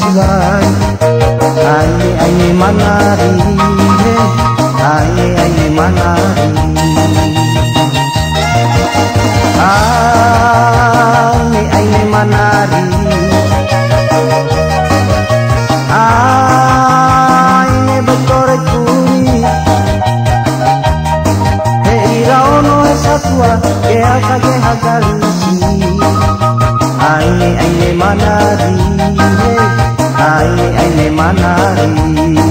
sigai Ay ay manari Ay ay manari. Ay ay manari Aine bekore kuri. He iraono e satua Ke aka ke hagalisi Aine aine manari Aine aine manari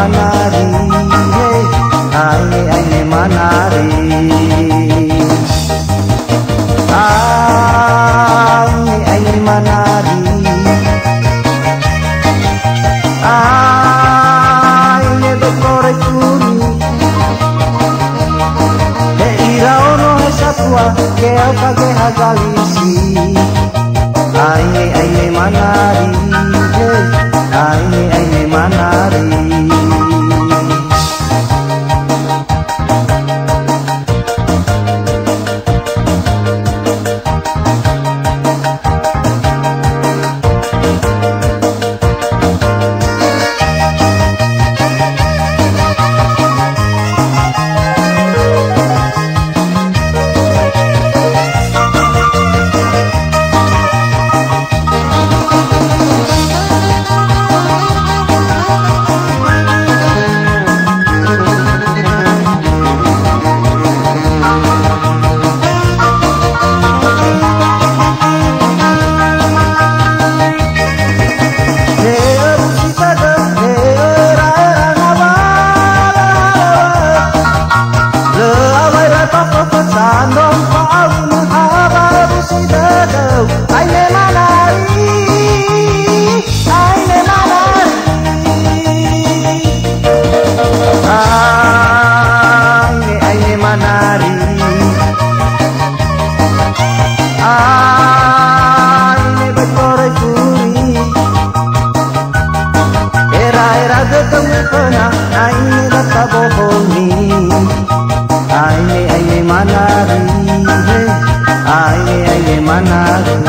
मना रही है आए आए मना रही त न आए अ मनारी आए अ मनारी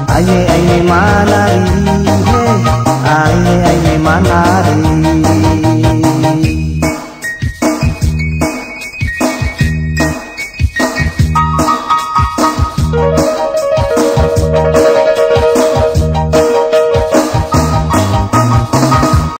आई आई माई आई आई मनारी